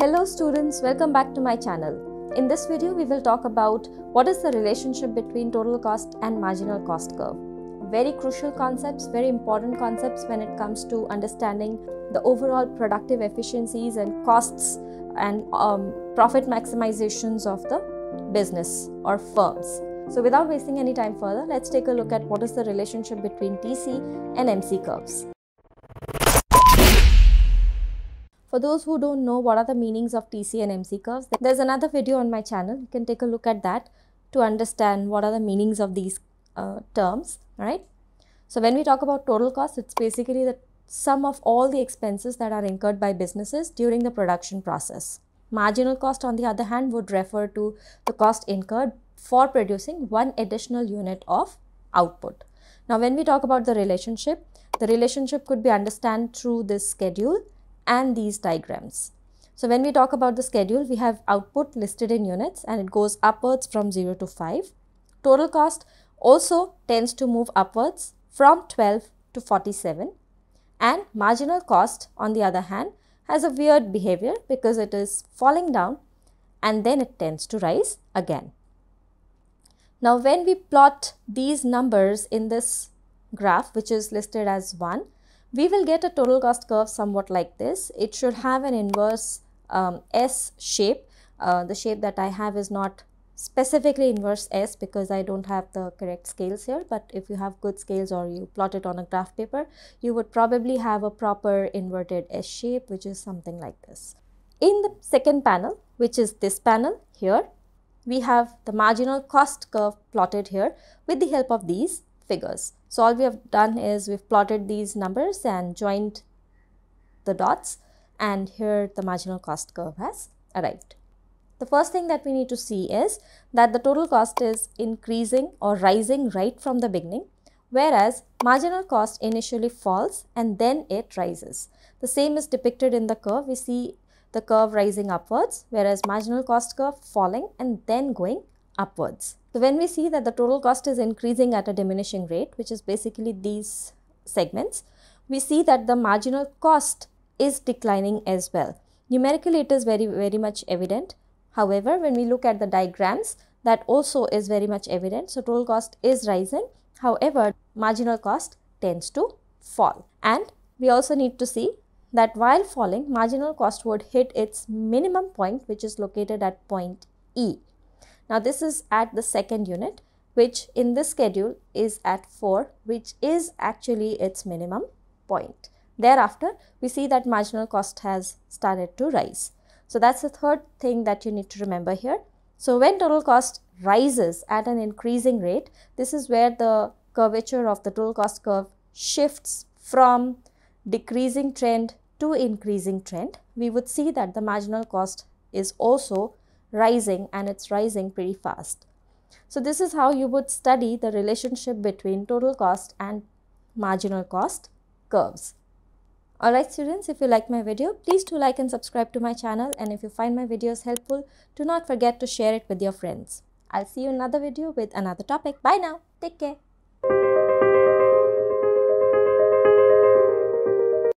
Hello students, welcome back to my channel. In this video, we will talk about what is the relationship between total cost and marginal cost curve. Very crucial concepts, very important concepts when it comes to understanding the overall productive efficiencies and costs and um, profit maximizations of the business or firms. So without wasting any time further, let's take a look at what is the relationship between TC and MC curves. For those who don't know what are the meanings of TC and MC curves, there's another video on my channel. You can take a look at that to understand what are the meanings of these uh, terms, right? So when we talk about total cost, it's basically the sum of all the expenses that are incurred by businesses during the production process. Marginal cost, on the other hand, would refer to the cost incurred for producing one additional unit of output. Now, when we talk about the relationship, the relationship could be understood through this schedule and these diagrams. So when we talk about the schedule, we have output listed in units and it goes upwards from 0 to 5. Total cost also tends to move upwards from 12 to 47 and marginal cost on the other hand has a weird behavior because it is falling down and then it tends to rise again. Now when we plot these numbers in this graph which is listed as 1 we will get a total cost curve somewhat like this. It should have an inverse um, S shape. Uh, the shape that I have is not specifically inverse S because I don't have the correct scales here but if you have good scales or you plot it on a graph paper you would probably have a proper inverted S shape which is something like this. In the second panel which is this panel here we have the marginal cost curve plotted here with the help of these figures. So all we have done is we've plotted these numbers and joined the dots and here the marginal cost curve has arrived. The first thing that we need to see is that the total cost is increasing or rising right from the beginning whereas marginal cost initially falls and then it rises. The same is depicted in the curve. We see the curve rising upwards whereas marginal cost curve falling and then going upwards. So when we see that the total cost is increasing at a diminishing rate, which is basically these segments, we see that the marginal cost is declining as well. Numerically, it is very, very much evident. However, when we look at the diagrams, that also is very much evident. So total cost is rising. However, marginal cost tends to fall. And we also need to see that while falling, marginal cost would hit its minimum point, which is located at point E. Now this is at the second unit which in this schedule is at 4 which is actually its minimum point. Thereafter we see that marginal cost has started to rise. So that's the third thing that you need to remember here. So when total cost rises at an increasing rate, this is where the curvature of the total cost curve shifts from decreasing trend to increasing trend. We would see that the marginal cost is also rising and it's rising pretty fast. So this is how you would study the relationship between total cost and marginal cost curves. Alright students, if you like my video, please do like and subscribe to my channel and if you find my videos helpful, do not forget to share it with your friends. I'll see you in another video with another topic. Bye now. Take care.